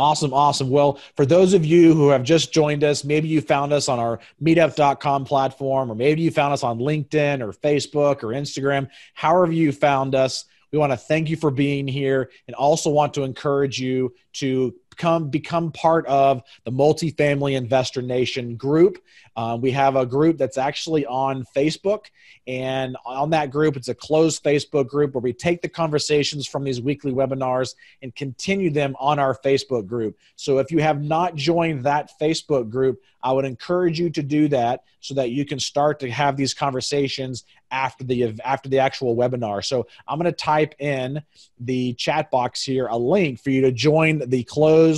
Awesome, awesome. Well, for those of you who have just joined us, maybe you found us on our meetup.com platform, or maybe you found us on LinkedIn or Facebook or Instagram, however you found us. We want to thank you for being here and also want to encourage you to come become part of the multifamily investor nation group uh, we have a group that's actually on facebook and on that group it's a closed facebook group where we take the conversations from these weekly webinars and continue them on our facebook group so if you have not joined that facebook group i would encourage you to do that so that you can start to have these conversations after the after the actual webinar. So I'm going to type in the chat box here a link for you to join the closed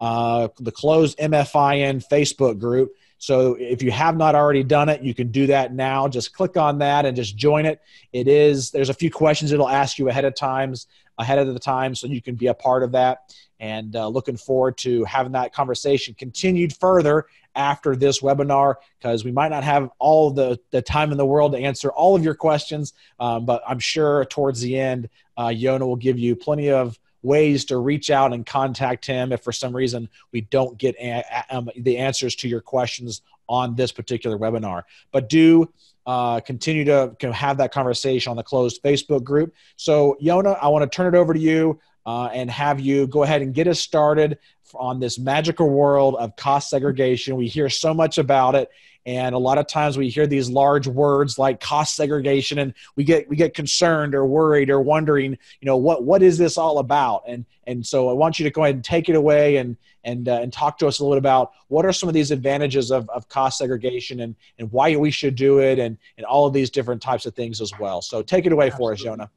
uh, the closed MFIN Facebook group. So if you have not already done it, you can do that now. Just click on that and just join it. It is there's a few questions it'll ask you ahead of times ahead of the time so you can be a part of that and uh, looking forward to having that conversation continued further after this webinar because we might not have all the, the time in the world to answer all of your questions um, but i'm sure towards the end uh, Yonah will give you plenty of ways to reach out and contact him if for some reason we don't get a- um, the answers to your questions on this particular webinar but do uh, continue to have that conversation on the closed Facebook group. So, Yonah, I want to turn it over to you uh, and have you go ahead and get us started on this magical world of cost segregation. We hear so much about it, and a lot of times we hear these large words like cost segregation, and we get we get concerned or worried or wondering, you know, what what is this all about? And and so I want you to go ahead and take it away and and uh, and talk to us a little bit about what are some of these advantages of, of cost segregation and and why we should do it and and all of these different types of things as well. So take it away Absolutely. for us, Jonah.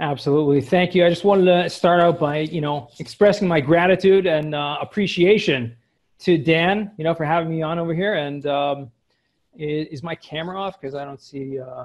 Absolutely. Thank you. I just wanted to start out by, you know, expressing my gratitude and uh, appreciation to Dan, you know, for having me on over here. And um, is, is, my camera off? Because I don't see. Uh,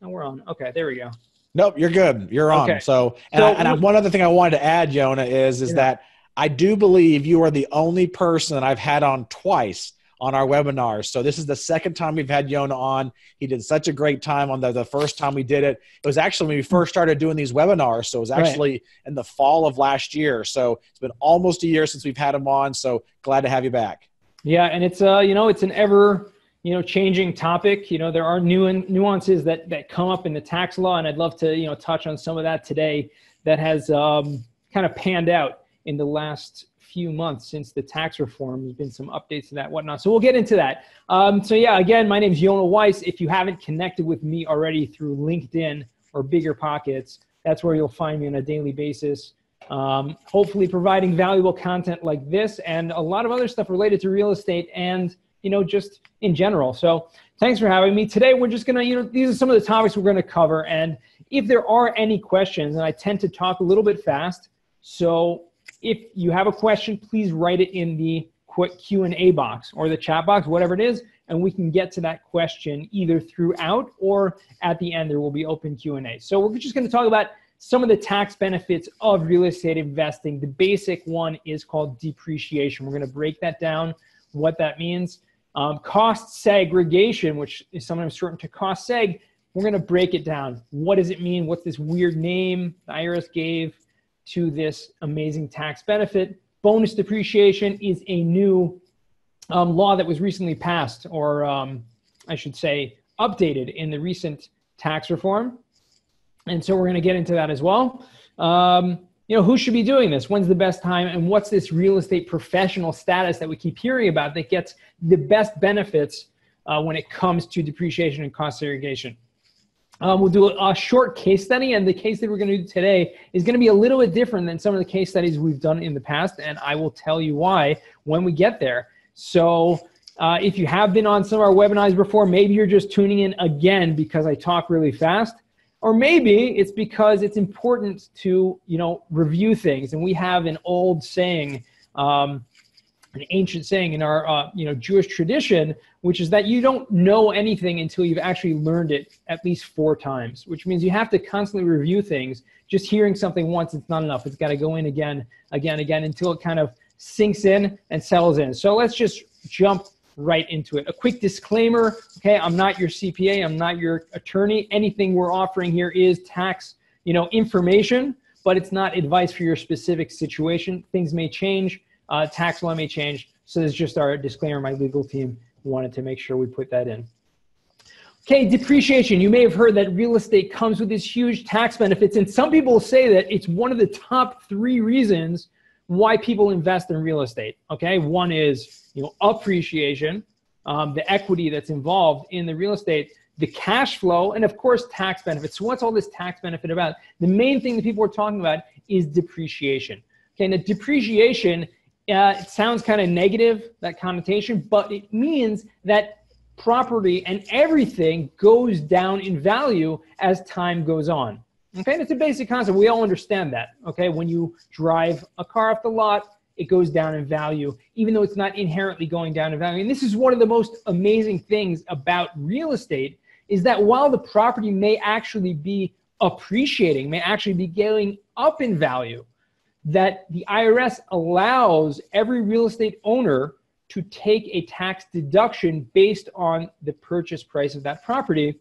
no, we're on. Okay, there we go. Nope, you're good. You're on. Okay. So, and, so, I, and I, one other thing I wanted to add, Yonah, is is yeah. that I do believe you are the only person that I've had on twice on our webinars. So this is the second time we've had Yonah on. He did such a great time on the, the first time we did it. It was actually when we first started doing these webinars. So it was actually right. in the fall of last year. So it's been almost a year since we've had him on. So glad to have you back. Yeah, and it's uh, you know, it's an ever you know changing topic. You know, there are new and nuances that that come up in the tax law, and I'd love to you know touch on some of that today. That has um, kind of panned out in the last few months since the tax reform. There's been some updates to that, whatnot. So we'll get into that. Um, so yeah, again, my name is Yonah Weiss. If you haven't connected with me already through LinkedIn or Bigger Pockets, that's where you'll find me on a daily basis. Um, hopefully, providing valuable content like this and a lot of other stuff related to real estate and you know just in general. So thanks for having me today. We're just gonna you know these are some of the topics we're gonna cover and if there are any questions, and I tend to talk a little bit fast, so if you have a question, please write it in the quick Q&A box or the chat box, whatever it is, and we can get to that question either throughout or at the end there will be open Q&A. So we're just going to talk about some of the tax benefits of real estate investing. The basic one is called depreciation. We're going to break that down, what that means. Um, cost segregation, which is sometimes shortened to cost seg, we're going to break it down. What does it mean? What's this weird name the IRS gave? to this amazing tax benefit. Bonus depreciation is a new um, law that was recently passed, or um, I should say, updated in the recent tax reform. And so we're going to get into that as well. Um, you know, who should be doing this? When's the best time? And what's this real estate professional status that we keep hearing about that gets the best benefits uh, when it comes to depreciation and cost segregation? Um, we'll do a, short case study, and the case that we're going to do today is going to be a little bit different than some of the case studies we've done in the past, and I will tell you why when we get there. So, uh, if you have been on some of our webinars before, maybe you're just tuning in again because I talk really fast, or maybe it's because it's important to you know review things. And we have an old saying. Um, an ancient saying in our uh, you know Jewish tradition, which is that you don't know anything until you've actually learned it at least four times, which means you have to constantly review things. Just hearing something once, it's not enough. It's got to go in again, again, again until it kind of sinks in and settles in. So let's just jump right into it. A quick disclaimer, okay? I'm not your CPA, I'm not your attorney. Anything we're offering here is tax, you know, information, but it's not advice for your specific situation. Things may change uh, tax law may change. So this is just our disclaimer. My legal team wanted to make sure we put that in. Okay, depreciation. You may have heard that real estate comes with these huge tax benefits, and some people say that it's one of the top three reasons why people invest in real estate. Okay, one is you know appreciation, um, the equity that's involved in the real estate, the cash flow, and of course tax benefits. So what's all this tax benefit about? The main thing that people are talking about is depreciation. Okay, now depreciation uh, it sounds kind of negative that connotation, but it means that property and everything goes down in value as time goes on. Okay, and it's a basic concept. We all understand that. Okay, when you drive a car off the lot, it goes down in value, even though it's not inherently going down in value. And this is one of the most amazing things about real estate is that while the property may actually be appreciating, may actually be going up in value, that the IRS allows every real estate owner to take a tax deduction based on the purchase price of that property,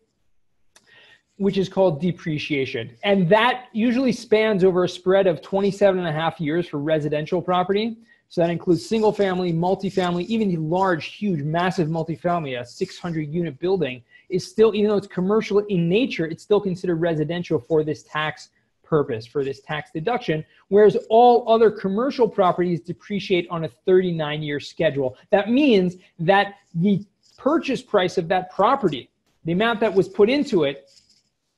which is called depreciation. And that usually spans over a spread of 27 and a half years for residential property. So that includes single family, multifamily, even the large, huge, massive multifamily, a 600 unit building is still, even though it's commercial in nature, it's still considered residential for this tax purpose for this tax deduction, whereas all other commercial properties depreciate on a 39 year schedule. That means that the purchase price of that property, the amount that was put into it,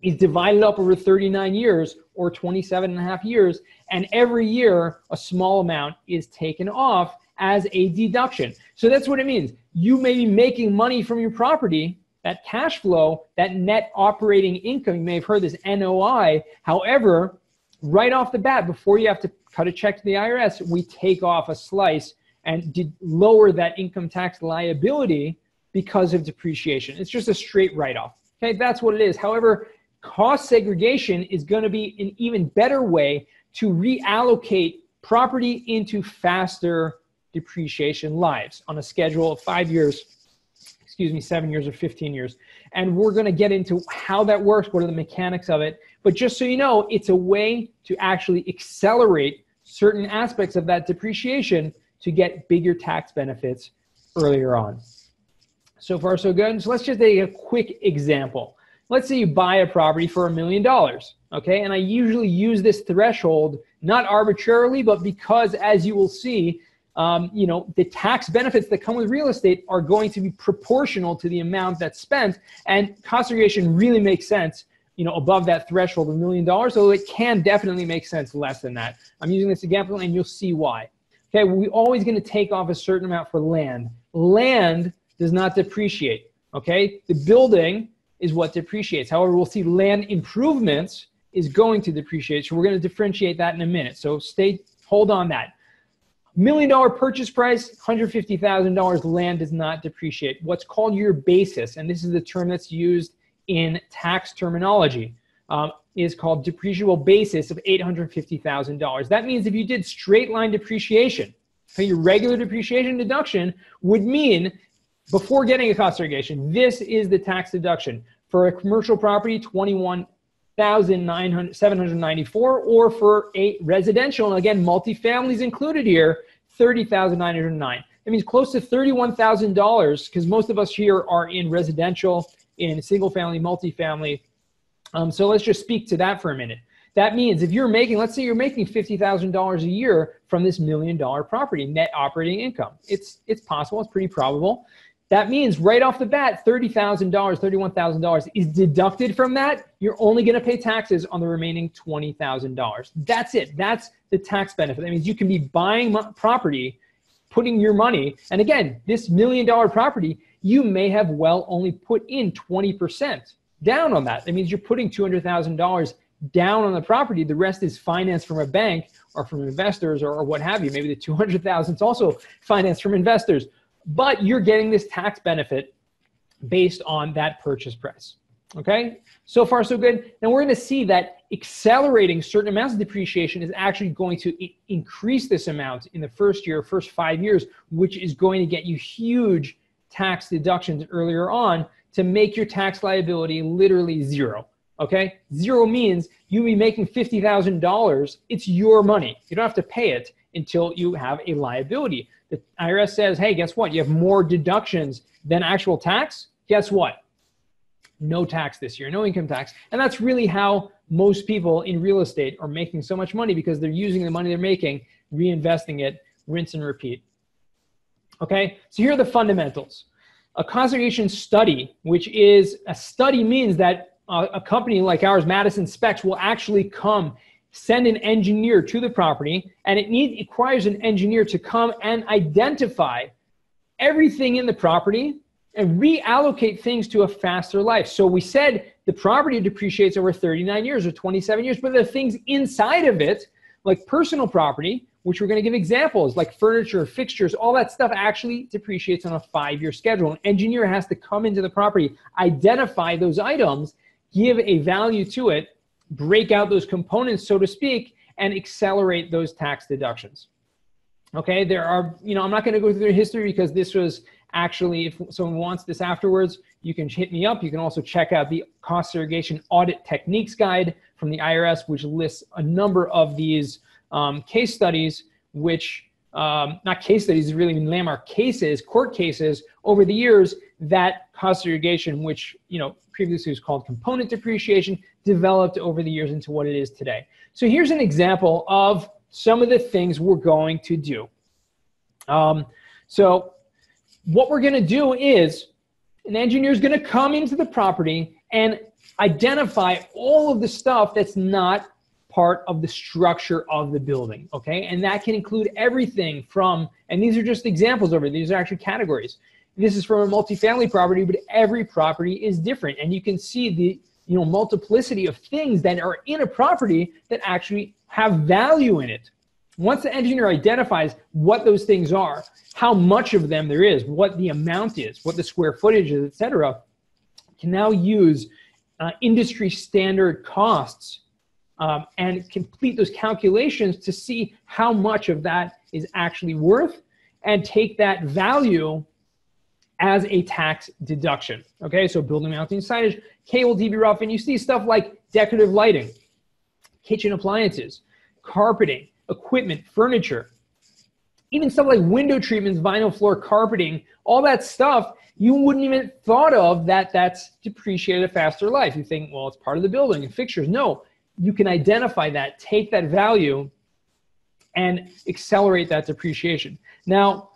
is divided up over 39 years or 27 and a half years, and every year a small amount is taken off as a deduction. So that's what it means. You may be making money from your property, that cash flow, that net operating income, you may have heard this NOI. However, right off the bat, before you have to cut a check to the IRS, we take off a slice and lower that income tax liability because of depreciation. It's just a straight write off. Okay, that's what it is. However, cost segregation is going to be an even better way to reallocate property into faster depreciation lives on a schedule of five years excuse me, seven years or 15 years. And we're going to get into how that works, what are the mechanics of it. But just so you know, it's a way to actually accelerate certain aspects of that depreciation to get bigger tax benefits earlier on. So far, so good. So let's just take a quick example. Let's say you buy a property for a million dollars, okay? And I usually use this threshold not arbitrarily, but because, as you will see, um, you know, the tax benefits that come with real estate are going to be proportional to the amount that's spent. And cost segregation really makes sense, you know, above that threshold of a million dollars, So it can definitely make sense less than that. I'm using this example and you'll see why. Okay, we're always going to take off a certain amount for land. Land does not depreciate. Okay, the building is what depreciates. However, we'll see land improvements is going to depreciate. So we're going to differentiate that in a minute. So stay, hold on that. Million dollar purchase price, $150,000 land does not depreciate. What's called your basis, and this is the term that's used in tax terminology, um, is called depreciable basis of $850,000. That means if you did straight line depreciation, so your regular depreciation deduction would mean before getting a cost segregation, this is the tax deduction. For a commercial property, 21 794 or for a residential, and again, multifamilies included here, 30,909. That means close to $31,000 because most of us here are in residential, in single family, multifamily. Um, so let's just speak to that for a minute. That means if you're making, let's say you're making $50,000 a year from this million dollar property, net operating income. It's, it's possible, it's pretty probable. That means right off the bat, $30,000, $31,000 is deducted from that. You're only going to pay taxes on the remaining $20,000. That's it. That's the tax benefit. That means you can be buying property, putting your money, and again, this million dollar property, you may have well only put in 20% down on that. That means you're putting $200,000 down on the property. The rest is financed from a bank or from investors or, what have you. Maybe the 200,000 is also financed from investors but you're getting this tax benefit based on that purchase price. Okay, so far so good. Now we're going to see that accelerating certain amounts of depreciation is actually going to increase this amount in the first year, first five years, which is going to get you huge tax deductions earlier on to make your tax liability literally zero. Okay, zero means you'll be making fifty thousand dollars. It's your money. You don't have to pay it. until you have a liability. The IRS says, hey, guess what? You have more deductions than actual tax. Guess what? No tax this year, no income tax. And that's really how most people in real estate are making so much money because they're using the money they're making, reinvesting it, rinse and repeat. Okay, so here are the fundamentals. A conservation study, which is a study means that a, company like ours, Madison Specs, will actually come send an engineer to the property, and it needs requires an engineer to come and identify everything in the property and reallocate things to a faster life. So we said the property depreciates over 39 years or 27 years, but are things inside of it, like personal property, which we're going to give examples like furniture, fixtures, all that stuff actually depreciates on a five year schedule. An engineer has to come into the property, identify those items, give a value to it, break out those components, so to speak, and accelerate those tax deductions. Okay, there are, you know, I'm not going to go through the history because this was actually, if someone wants this afterwards, you can hit me up. You can also check out the cost segregation audit techniques guide from the IRS, which lists a number of these um, case studies, which um, not case studies, really landmark cases, court cases over the years that cost segregation, which you know previously was called component depreciation, developed over the years into what it is today. So here's an example of some of the things we're going to do. Um, so what we're going to do is an engineer is going to come into the property and identify all of the stuff that's not part of the structure of the building. Okay. And that can include everything from, and these are just examples over these are actually categories. This is from a multifamily property, but every property is different. And you can see the you know multiplicity of things that are in a property that actually have value in it. Once the engineer identifies what those things are, how much of them there is, what the amount is, what the square footage is, etc., can now use uh, industry standard costs um, and complete those calculations to see how much of that is actually worth and take that value as a tax deduction. Okay, so building mounting signage, cable TV rough, and you see stuff like decorative lighting, kitchen appliances, carpeting, equipment, furniture, even stuff like window treatments, vinyl floor carpeting, all that stuff you wouldn't even thought of that that's depreciated a faster life. You think, well, it's part of the building and fixtures. No, you can identify that, take that value, and accelerate that depreciation. Now,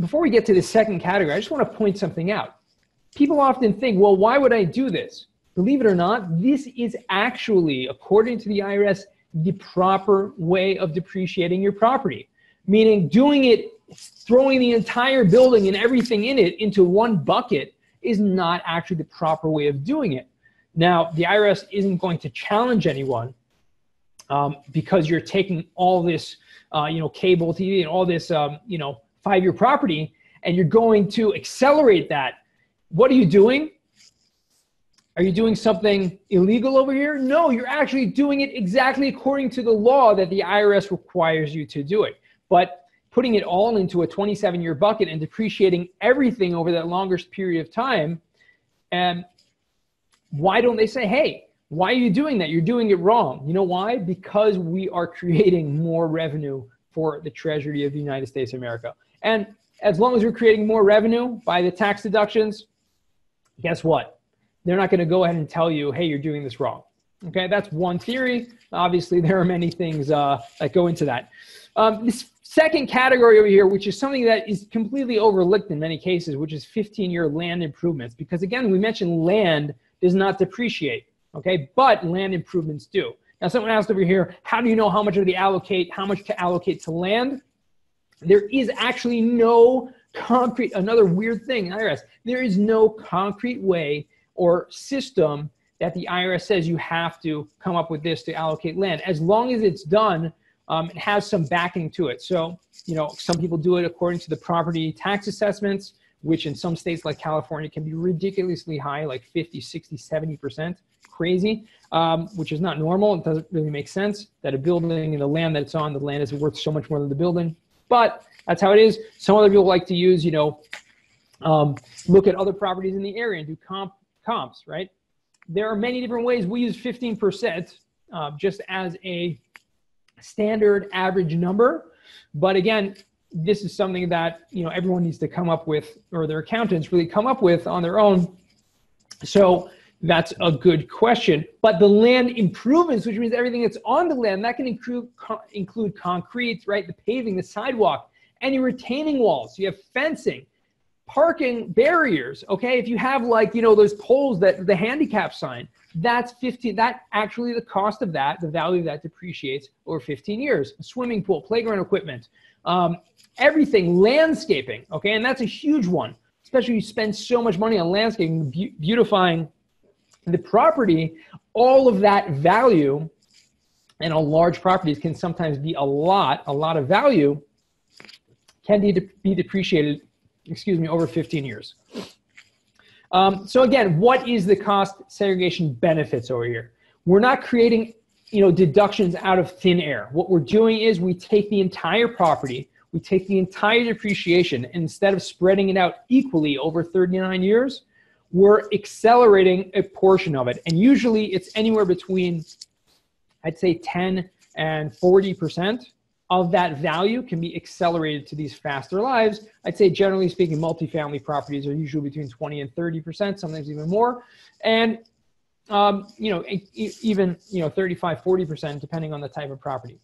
before we get to the second category, I just want to point something out. People often think, well, why would I do this? Believe it or not, this is actually, according to the IRS, the proper way of depreciating your property. Meaning, doing it, throwing the entire building and everything in it into one bucket is not actually the proper way of doing it. Now, the IRS isn't going to challenge anyone um, because you're taking all this, uh, you know, cable TV and all this, um, you know, five-year property, and you're going to accelerate that. What are you doing? Are you doing something illegal over here? No, you're actually doing it exactly according to the law that the IRS requires you to do it. But putting it all into a 27 year bucket and depreciating everything over that longest period of time, and why don't they say, hey, why are you doing that? You're doing it wrong. You know why? Because we are creating more revenue for the Treasury of the United States of America. And as long as we're creating more revenue by the tax deductions, guess what? They're not going to go ahead and tell you, hey, you're doing this wrong. Okay, that's one theory. Obviously, there are many things uh, that go into that. Um, this second category over here, which is something that is completely overlooked in many cases, which is 15 year land improvements. Because again, we mentioned land does not depreciate, okay, but land improvements do. Now, someone asked over here, how do you know how much the allocate, how much to allocate to land? There is actually no concrete, another weird thing, IRS, there is no concrete way or system that the IRS says you have to come up with this to allocate land. As long as it's done, um, it has some backing to it. So, you know, some people do it according to the property tax assessments, which in some states like California can be ridiculously high, like 50, 60, 70%. Crazy, um, which is not normal. It doesn't really make sense that a building and the land that it's on, the land is worth so much more than the building. But that's how it is. Some other people like to use, you know, um, look at other properties in the area and do comp comps, right? There are many different ways. We use 15% uh, just as a standard average number. But again, this is something that you know everyone needs to come up with, or their accountants really come up with on their own. So that's a good question. But the land improvements, which means everything that's on the land, that can include include concrete, right? The paving, the sidewalk, any retaining walls. You have fencing, parking barriers. Okay, if you have like you know those poles that the handicap sign, that's 15 that actually the cost of that the value of that depreciates over 15 years a swimming pool playground equipment um, everything landscaping okay and that's a huge one especially you spend so much money on landscaping beautifying the property all of that value and a large properties can sometimes be a lot a lot of value can be, be depreciated excuse me over 15 years um, so again, what is the cost segregation benefits over here? We're not creating you know, deductions out of thin air. What we're doing is we take the entire property, we take the entire depreciation, and instead of spreading it out equally over 39 years, we're accelerating a portion of it. And usually it's anywhere between, I'd say 10 and 40% of that value can be accelerated to these faster lives. I'd say generally speaking, multifamily properties are usually between 20 and 30%, sometimes even more. And um, you know, even you know, 35, 40%, depending on the type of property.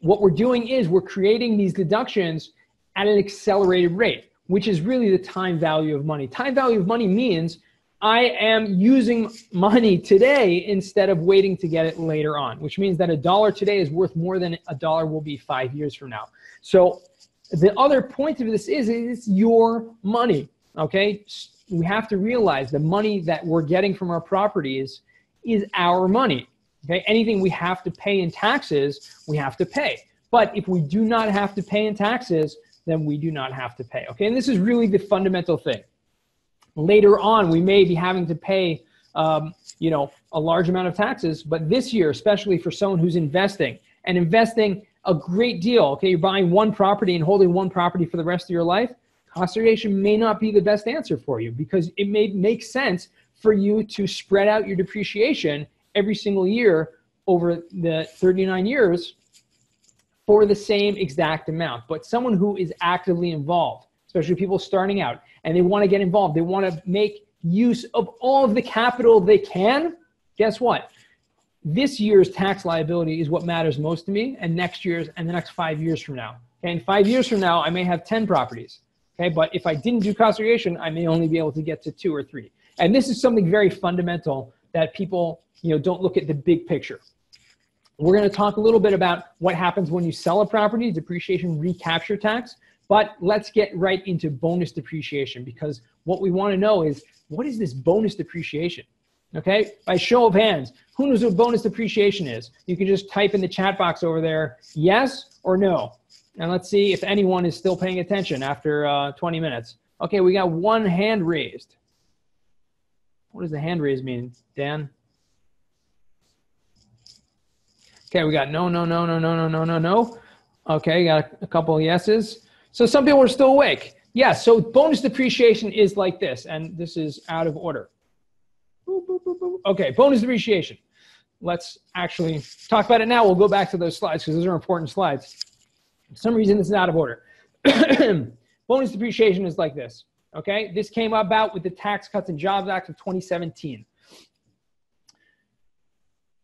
What we're doing is we're creating these deductions at an accelerated rate, which is really the time value of money. Time value of money means I am using money today instead of waiting to get it later on, which means that a dollar today is worth more than a dollar will be five years from now. So the other point of this is it's your money. Okay. We have to realize the money that we're getting from our properties is our money. Okay. Anything we have to pay in taxes, we have to pay. But if we do not have to pay in taxes, then we do not have to pay. Okay. And this is really the fundamental thing later on we may be having to pay um, you know a large amount of taxes but this year especially for someone who's investing and investing a great deal okay you're buying one property and holding one property for the rest of your life cost segregation may not be the best answer for you because it may make sense for you to spread out your depreciation every single year over the 39 years for the same exact amount but someone who is actively involved especially people starting out and they want to get involved. They want to make use of all of the capital they can. Guess what? This year's tax liability is what matters most to me, and next year's and the next five years from now. Okay, and five years from now, I may have 10 properties. Okay, but if I didn't do cost segregation, I may only be able to get to two or three. And this is something very fundamental that people you know don't look at the big picture. We're going to talk a little bit about what happens when you sell a property, depreciation recapture tax. But let's get right into bonus depreciation because what we want to know is what is this bonus depreciation? Okay, by show of hands, who knows what bonus depreciation is? You can just type in the chat box over there, yes or no. And let's see if anyone is still paying attention after uh, 20 minutes. Okay, we got one hand raised. What does the hand raise mean, Dan? Okay, we got no, no, no, no, no, no, no, no, no. Okay, got a couple of yeses. So some people are still awake. Yeah, so bonus depreciation is like this, and this is out of order. Okay, bonus depreciation. Let's actually talk about it now. We'll go back to those slides because those are important slides. For some reason, this is out of order. bonus depreciation is like this. Okay, this came about with the Tax Cuts and Jobs Act of 2017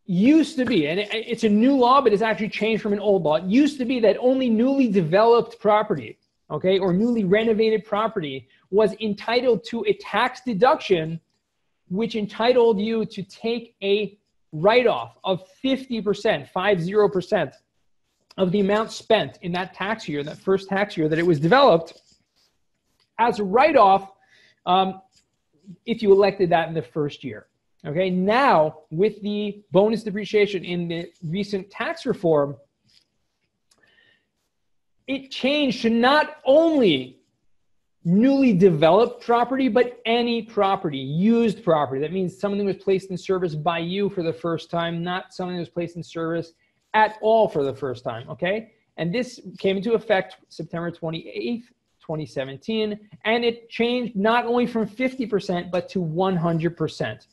used to be, and it's a new law, but it's actually changed from an old law. It used to be that only newly developed property, okay, or newly renovated property was entitled to a tax deduction, which entitled you to take a write off of 50%, 50% of the amount spent in that tax year, that first tax year that it was developed, as a write off um, if you elected that in the first year. Okay, now with the bonus depreciation in the recent tax reform, it changed to not only newly developed property, but any property, used property. That means something was placed in service by you for the first time, not something that was placed in service at all for the first time. Okay, and this came into effect September 28th, 2017, and it changed not only from 50% but to 100%.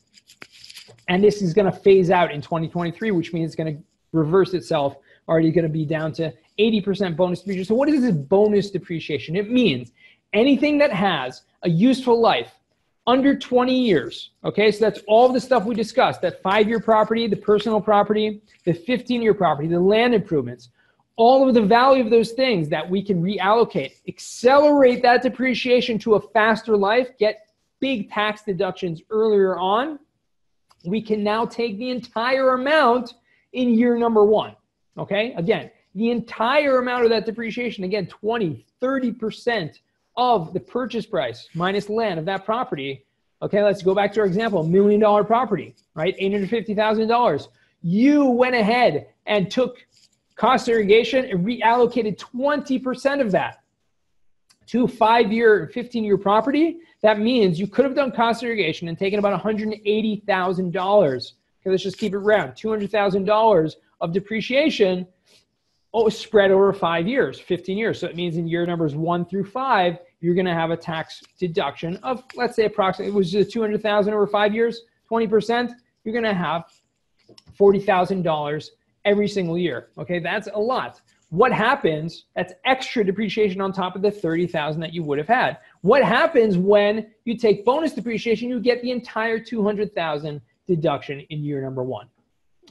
And this is going to phase out in 2023, which means it's going to reverse itself, already going to be down to 80% bonus depreciation. So, what is this bonus depreciation? It means anything that has a useful life under 20 years. Okay, so that's all the stuff we discussed that five year property, the personal property, the 15 year property, the land improvements, all of the value of those things that we can reallocate, accelerate that depreciation to a faster life, get big tax deductions earlier on. We can now take the entire amount in year number one. Okay, again, the entire amount of that depreciation, again, 20, 30% of the purchase price minus land of that property. Okay, let's go back to our example million dollar property, right? $850,000. You went ahead and took cost segregation and reallocated 20% of that to five year, 15 year property. That means you could have done cost segregation and taken about $180,000. Okay, let's just keep it round $200,000 of depreciation oh, spread over five years, 15 years. So it means in year numbers one through five, you're going to have a tax deduction of, let's say, approximately, it was just 200,000 over five years, 20%, you're going to have $40,000 every single year. Okay, that's a lot. What happens? That's extra depreciation on top of the 30,000 that you would have had. What happens when you take bonus depreciation? You get the entire 200,000 deduction in year number one.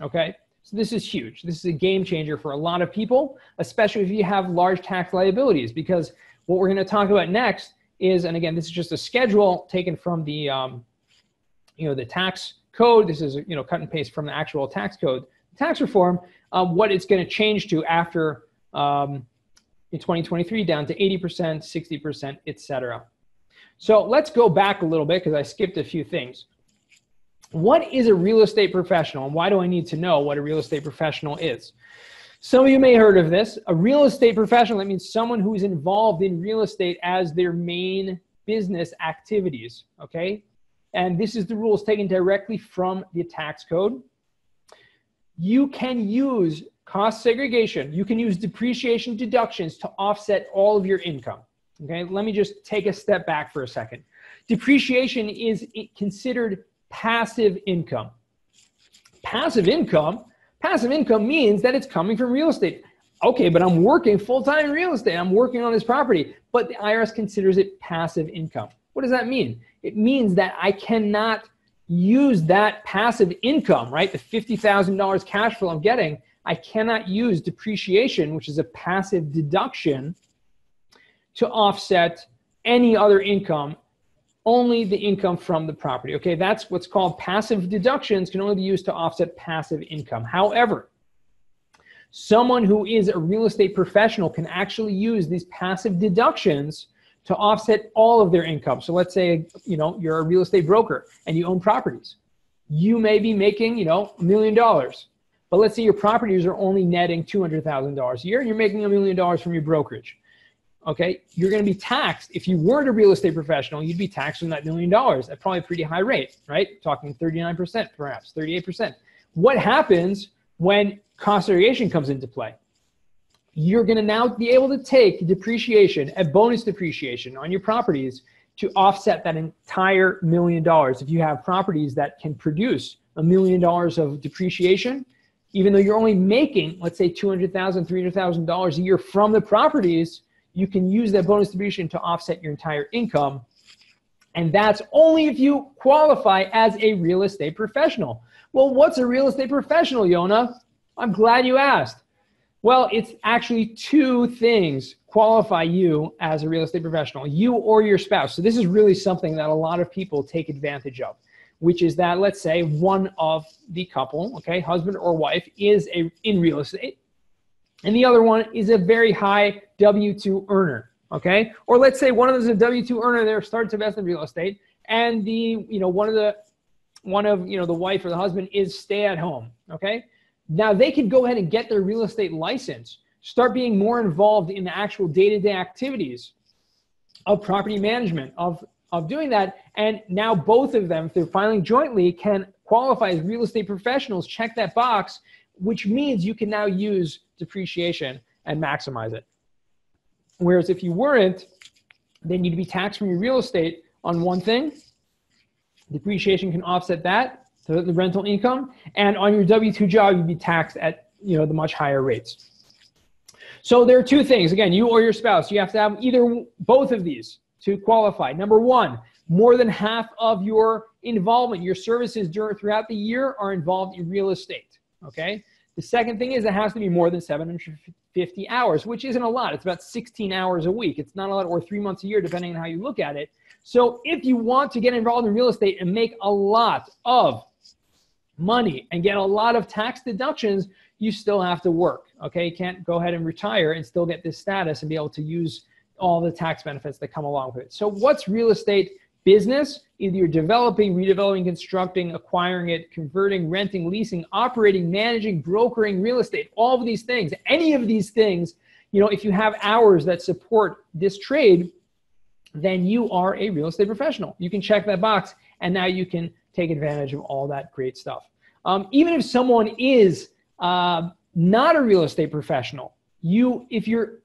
Okay, so this is huge. This is a game changer for a lot of people, especially if you have large tax liabilities, because what we're going to talk about next is, and again, this is just a schedule taken from the, um, you know, the tax code. This is, you know, cut and paste from the actual tax code, tax reform. Um, what it's going to change to after um, in 2023 down to 80%, 60%, etc. So let's go back a little bit because I skipped a few things what is a real estate professional and why do I need to know what a real estate professional is? Some of you may have heard of this. A real estate professional, that means someone who is involved in real estate as their main business activities, okay? And this is the rules taken directly from the tax code. You can use cost segregation, you can use depreciation deductions to offset all of your income. Okay, let me just take a step back for a second. Depreciation is considered passive income. Passive income, passive income means that it's coming from real estate. Okay, but I'm working full time in real estate. I'm working on this property, but the IRS considers it passive income. What does that mean? It means that I cannot use that passive income, right? The $50,000 cash flow I'm getting, I cannot use depreciation, which is a passive deduction, to offset any other income only the income from the property. Okay, that's what's called passive deductions can only be used to offset passive income. However, someone who is a real estate professional can actually use these passive deductions to offset all of their income. So let's say, you know, you're a real estate broker and you own properties. You may be making, you know, a million dollars. But let's say your properties are only netting $200,000 a year and you're making a million dollars from your brokerage okay, you're going to be taxed. If you weren't a real estate professional, you'd be taxed on that million dollars at probably a pretty high rate, right? Talking 39%, perhaps 38%. What happens when cost segregation comes into play? You're going to now be able to take depreciation, a bonus depreciation on your properties to offset that entire million dollars. If you have properties that can produce a million dollars of depreciation, even though you're only making, let's say, $200,000, $300,000 a year from the properties, you can use that bonus distribution to offset your entire income. And that's only if you qualify as a real estate professional. Well, what's a real estate professional, Yonah? I'm glad you asked. Well, it's actually two things qualify you as a real estate professional, you or your spouse. So this is really something that a lot of people take advantage of, which is that let's say one of the couple, okay, husband or wife is a in real estate and the other one is a very high W-2 earner, okay? Or let's say one of them is a W-2 earner, they're starting to invest in real estate, and the, you know, one of the, one of, you know, the wife or the husband is stay at home, okay? Now they could go ahead and get their real estate license, start being more involved in the actual day-to-day activities of property management, of, of doing that, and now both of them, they're filing jointly, can qualify as real estate professionals, check that box, which means you can now use depreciation and maximize it. Whereas if you weren't, then you'd be taxed from your real estate on one thing. Depreciation can offset that, the, the rental income, and on your W-2 job, you'd be taxed at you know the much higher rates. So there are two things. Again, you or your spouse, you have to have either both of these to qualify. Number one, more than half of your involvement, your services during throughout the year are involved in real estate. Okay. The second thing is it has to be more than 750 hours, which isn't a lot. It's about 16 hours a week. It's not a lot, or three months a year, depending on how you look at it. So if you want to get involved in real estate and make a lot of money and get a lot of tax deductions, you still have to work. Okay, you can't go ahead and retire and still get this status and be able to use all the tax benefits that come along with it. So, what's real estate business? Either you're developing, redeveloping, constructing, acquiring it, converting, renting, leasing, operating, managing, brokering real estate, all of these things, any of these things, you know, if you have hours that support this trade, then you are a real estate professional. You can check that box and now you can take advantage of all that great stuff. Um, even if someone is uh, not a real estate professional, you if you're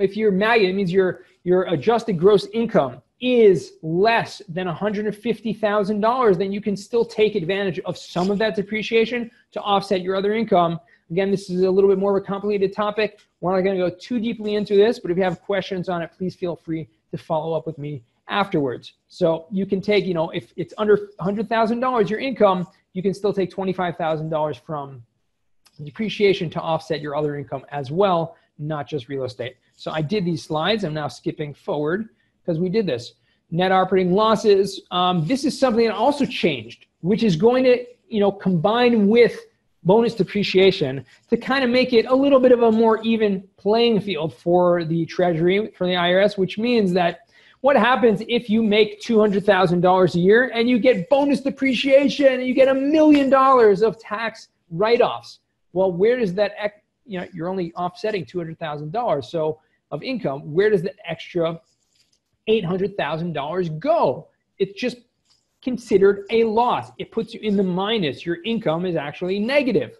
if you're MAGI, it means your your adjusted gross income is less than $150,000, then you can still take advantage of some of that depreciation to offset your other income. Again, this is a little bit more of a complicated topic. We're not going to go too deeply into this, but if you have questions on it, please feel free to follow up with me afterwards. So you can take, you know, if it's under $100,000 your income, you can still take $25,000 from depreciation to offset your other income as well, not just real estate. So I did these slides. I'm now skipping forward because we did this. Net operating losses. Um, this is something that also changed, which is going to, you know, combine with bonus depreciation to kind of make it a little bit of a more even playing field for the Treasury, for the IRS, which means that what happens if you make $200,000 a year and you get bonus depreciation and you get a million dollars of tax write-offs? Well, where does that, you know, you're only offsetting $200,000 so of income. Where does that extra $800,000 go? It's just considered a loss. It puts you in the minus. Your income is actually negative.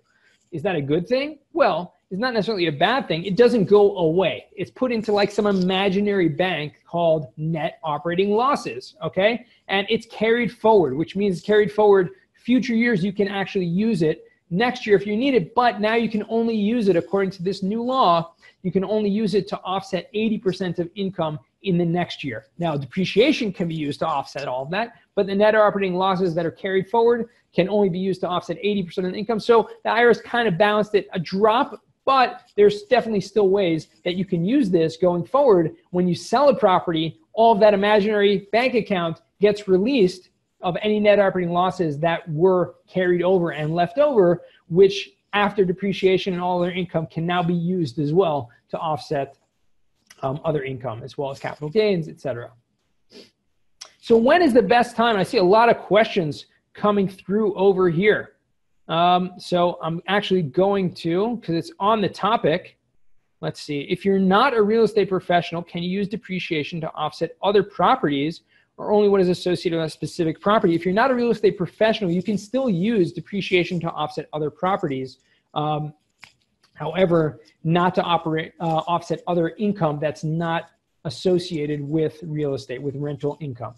Is that a good thing? Well, it's not necessarily a bad thing. It doesn't go away. It's put into like some imaginary bank called net operating losses, okay? And it's carried forward, which means carried forward future years you can actually use it next year if you need it, but now you can only use it according to this new law, you can only use it to offset 80% of income in the next year. Now, depreciation can be used to offset all of that, but the net operating losses that are carried forward can only be used to offset 80% of the income. So the IRS kind of balanced it a drop but there's definitely still ways that you can use this going forward. When you sell a property, all of that imaginary bank account gets released of any net operating losses that were carried over and left over, which after depreciation and all their income can now be used as well to offset um, other income as well as capital gains, etc. So when is the best time? I see a lot of questions coming through over here. Um, so I'm actually going to, because it's on the topic, let's see. If you're not a real estate professional, can you use depreciation to offset other properties or only what is associated with a specific property? If you're not a real estate professional, you can still use depreciation to offset other properties. Um, however, not to operate, uh, offset other income that's not associated with real estate, with rental income.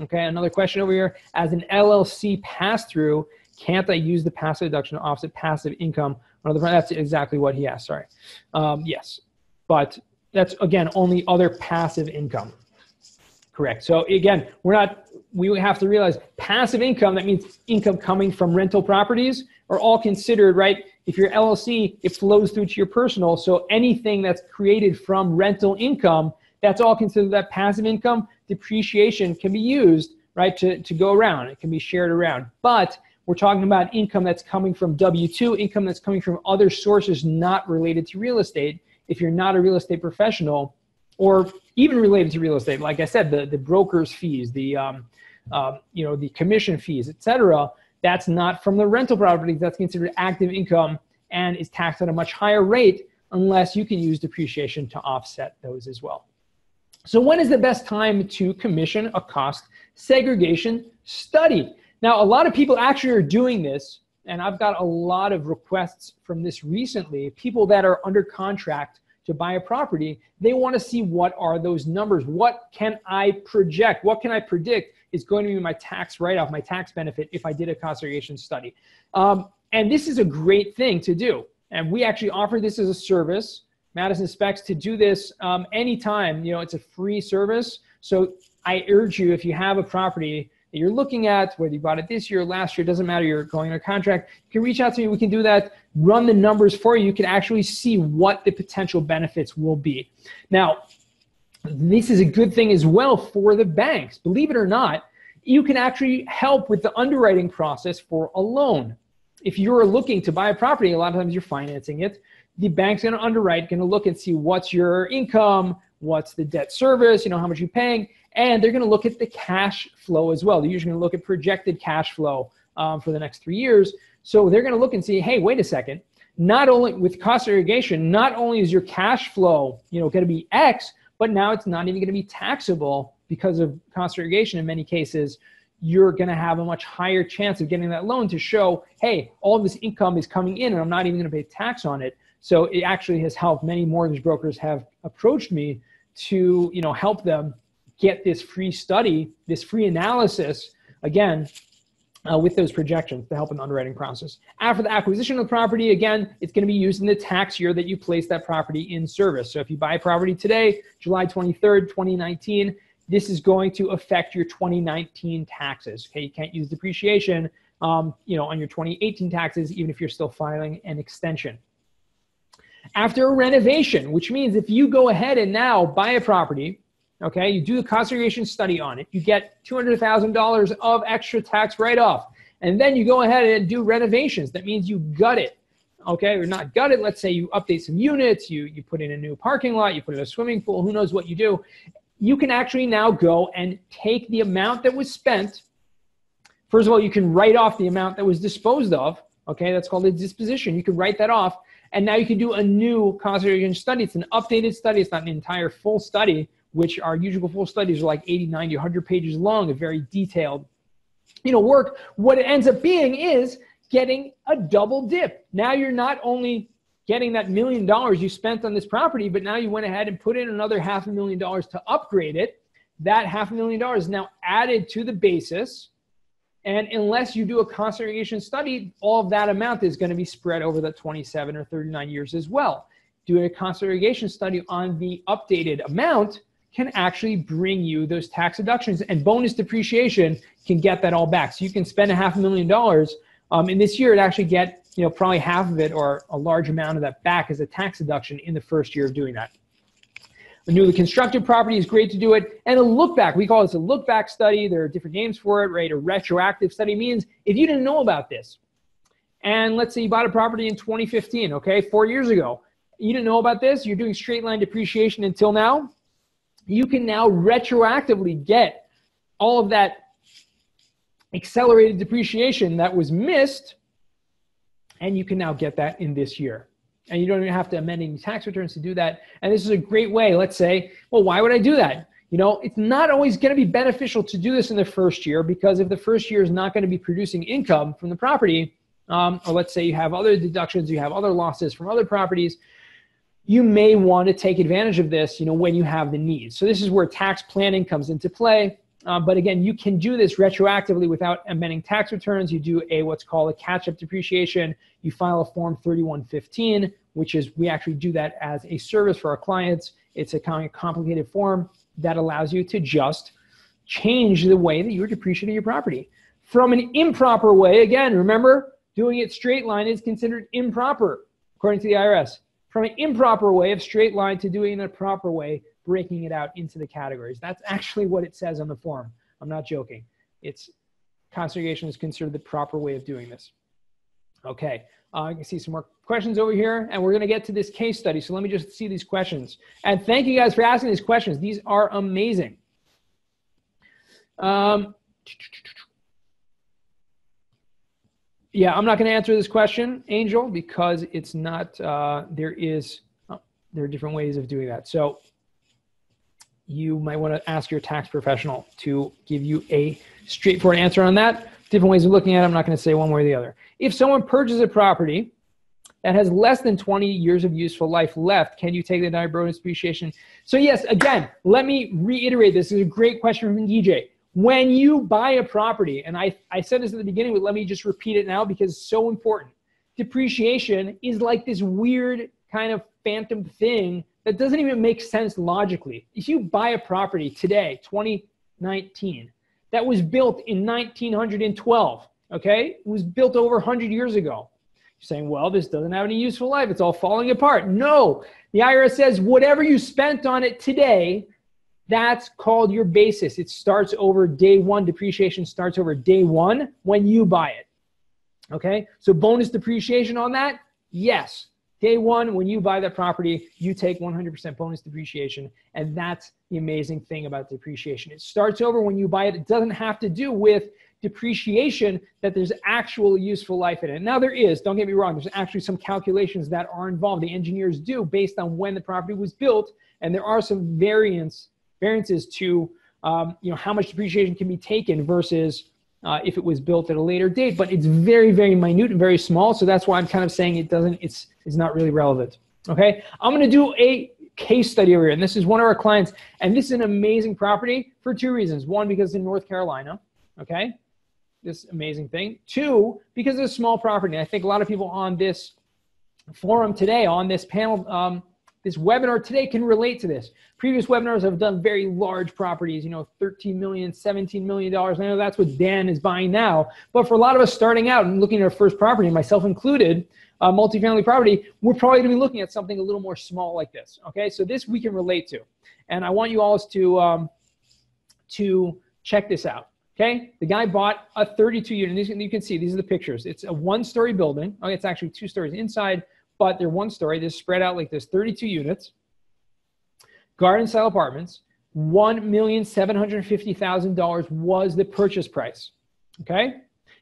Okay, another question over here. As an LLC pass through, can't I use the passive deduction to offset passive income front? That's exactly what he asked. Sorry. Um, yes, but that's again only other passive income. Correct. So again, we're not. We have to realize passive income. That means income coming from rental properties are all considered right. If you're LLC, it flows through to your personal. So anything that's created from rental income, that's all considered that passive income. Depreciation can be used right to, to go around. It can be shared around. But we're talking about income that's coming from W 2, income that's coming from other sources not related to real estate. If you're not a real estate professional, or even related to real estate, like I said, the, the broker's fees, the um, um, you know the commission fees, etc. That's not from the rental properties. That's considered active income and is taxed at a much higher rate unless you can use depreciation to offset those as well. So when is the best time to commission a cost segregation study? Now, a lot of people actually are doing this, and I've got a lot of requests from this recently. People that are under contract to buy a property, they want to see what are those numbers? What can I project? What can I predict is going to be my tax write off, my tax benefit if I did a cost segregation study? Um, and this is a great thing to do. And we actually offer this as a service. Madison Specs to do this um, anytime. You know, it's a free service. So I urge you, if you have a property that you're looking at, whether you bought it this year or last year, doesn't matter, you're going under contract, you can reach out to me. We can do that, run the numbers for you. You can actually see what the potential benefits will be. Now, this is a good thing as well for the banks. Believe it or not, you can actually help with the underwriting process for a loan. If you're looking to buy a property, a lot of times you're financing it. The bank's going to underwrite, going to look and see what's your income, what's the debt service, you know, how much you're paying, and they're going to look at the cash flow as well. They're usually going to look at projected cash flow um, for the next three years. So they're going to look and see, hey, wait a second. Not only with cost segregation, not only is your cash flow, you know, going to be X, but now it's not even going to be taxable because of cost segregation in many cases. You're going to have a much higher chance of getting that loan to show, hey, all this income is coming in and I'm not even going to pay tax on it. So it actually has helped. Many mortgage brokers have approached me to, you know, help them get this free study, this free analysis, again, uh, with those projections to help in the underwriting process. After the acquisition of the property, again, it's going to be used in the tax year that you place that property in service. So if you buy a property today, July 23rd, 2019, this is going to affect your 2019 taxes. Okay, you can't use depreciation, um, you know, on your 2018 taxes, even if you're still filing an extension. After a renovation, which means if you go ahead and now buy a property Okay, you do the cost segregation study on it. You get $200,000 of extra tax write off. And then you go ahead and do renovations. That means you gut it. Okay, or not gut it. Let's say you update some units, you, you put in a new parking lot, you put in a swimming pool, who knows what you do. You can actually now go and take the amount that was spent. First of all, you can write off the amount that was disposed of. Okay, that's called a disposition. You can write that off. And now you can do a new cost segregation study. It's an updated study, it's not an entire full study which our usual full studies are like 80, 90, 100 pages long, a very detailed, you know, work. What it ends up being is getting a double dip. Now you're not only getting that million dollars you spent on this property, but now you went ahead and put in another half a million dollars to upgrade it. That half a million dollars is now added to the basis. And unless you do a cost segregation study, all of that amount is going to be spread over the 27 or 39 years as well. Doing a cost segregation study on the updated amount can actually bring you those tax deductions and bonus depreciation can get that all back. So you can spend a half a million dollars um, in this year it actually get you know probably half of it or a large amount of that back as a tax deduction in the first year of doing that. A newly constructed property is great to do it. And a look back, we call this a look back study. There are different names for it, right? A retroactive study means if you didn't know about this, and let's say you bought a property in 2015, okay, four years ago, you didn't know about this, you're doing straight line depreciation until now, you can now retroactively get all of that accelerated depreciation that was missed, and you can now get that in this year. And you don't even have to amend any tax returns to do that. And this is a great way. Let's say, well, why would I do that? You know, it's not always going to be beneficial to do this in the first year because if the first year is not going to be producing income from the property, um, or let's say you have other deductions, you have other losses from other properties, you may want to take advantage of this, you know, when you have the need. So this is where tax planning comes into play. Uh, but again, you can do this retroactively without amending tax returns. You do a what's called a catch-up depreciation. You file a form 3115, which is we actually do that as a service for our clients. It's a kind of complicated form that allows you to just change the way that you're depreciating your property from an improper way. Again, remember, doing it straight line is considered improper according to the IRS from an improper way of straight line to doing it in a proper way, breaking it out into the categories. That's actually what it says on the form. I'm not joking. It's cost segregation is considered the proper way of doing this. Okay, uh, I can see some more questions over here, and we're going to get to this case study. So let me just see these questions. And thank you guys for asking these questions. These are amazing. Um, yeah, I'm not going to answer this question, Angel, because it's not. Uh, there is oh, there are different ways of doing that. So you might want to ask your tax professional to give you a straightforward answer on that. Different ways of looking at it. I'm not going to say one way or the other. If someone purchases a property that has less than 20 years of useful life left, can you take the denied bonus depreciation? So yes, again, let me reiterate. This is a great question from DJ when you buy a property, and I, I said this at the beginning, but let me just repeat it now because it's so important. Depreciation is like this weird kind of phantom thing that doesn't even make sense logically. If you buy a property today, 2019, that was built in 1912, okay? It was built over 100 years ago. You're saying, well, this doesn't have any useful life. It's all falling apart. No, the IRS says whatever you spent on it today, that's called your basis. It starts over day one. Depreciation starts over day one when you buy it. Okay, so bonus depreciation on that? Yes. Day one, when you buy that property, you take 100% bonus depreciation. And that's the amazing thing about depreciation. It starts over when you buy it. It doesn't have to do with depreciation that there's actual useful life in it. Now there is, don't get me wrong, there's actually some calculations that are involved. The engineers do based on when the property was built. And there are some variance, variances to um, you know, how much depreciation can be taken versus uh, if it was built at a later date, but it's very, very minute and very small. So that's why I'm kind of saying it doesn't, it's, it's not really relevant. Okay. I'm going to do a case study over here. And this is one of our clients. And this is an amazing property for two reasons. One, because it's in North Carolina. Okay. This amazing thing. Two, because it's a small property. I think a lot of people on this forum today, on this panel, um, this webinar today can relate to this. Previous webinars have done very large properties, you know, 13 million, 17 million dollars. I know that's what Dan is buying now. But for a lot of us starting out and looking at our first property, myself included, uh, multifamily property, we're probably going to be looking at something a little more small like this. Okay, so this we can relate to, and I want you all to um, to check this out. Okay, the guy bought a 32 unit. You can see these are the pictures. It's a one-story building. Okay, it's actually two stories inside but they're one story. They're spread out like this 32 units, garden style apartments. $1,750,000 was the purchase price. Okay.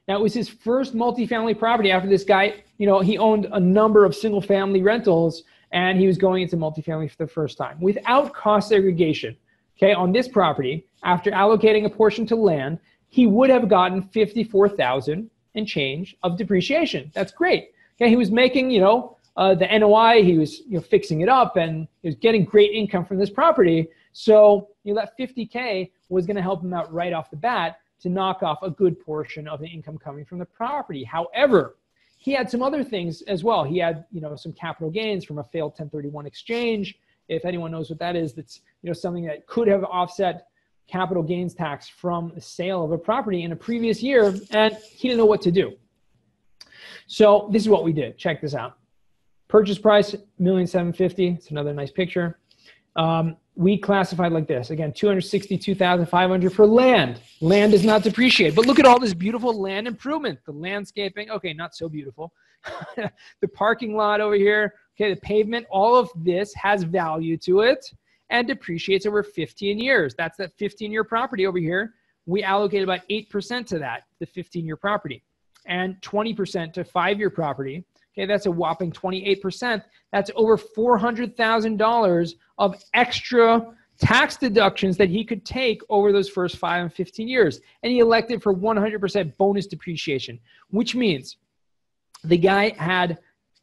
Now it was his first multifamily property after this guy, you know, he owned a number of single family rentals and he was going into multifamily for the first time without cost segregation. Okay. On this property, after allocating a portion to land, he would have gotten 54,000 and change of depreciation. That's great. Okay. He was making, you know, uh, the NOI, he was you know, fixing it up and he was getting great income from this property. So you know, that 50K was going to help him out right off the bat to knock off a good portion of the income coming from the property. However, he had some other things as well. He had, you know, some capital gains from a failed 1031 exchange. If anyone knows what that is, that's, you know, something that could have offset capital gains tax from the sale of a property in a previous year, and he didn't know what to do. So this is what we did. Check this out. Purchase price, million seven fifty. It's another nice picture. Um, we classified like this. Again 262500 for land. Land is not depreciated but look at all this beautiful land improvement. The landscaping. Okay not so beautiful. The parking lot over here. Okay the pavement. All of this has value to it and depreciates over 15 years. That's that 15 year property over here. We allocate about 8% to that the 15 year property and 20% to five year property Okay, that's a whopping 28%. That's over $400,000 of extra tax deductions that he could take over those first five and 15 years. And he elected for 100% bonus depreciation, which means the guy had,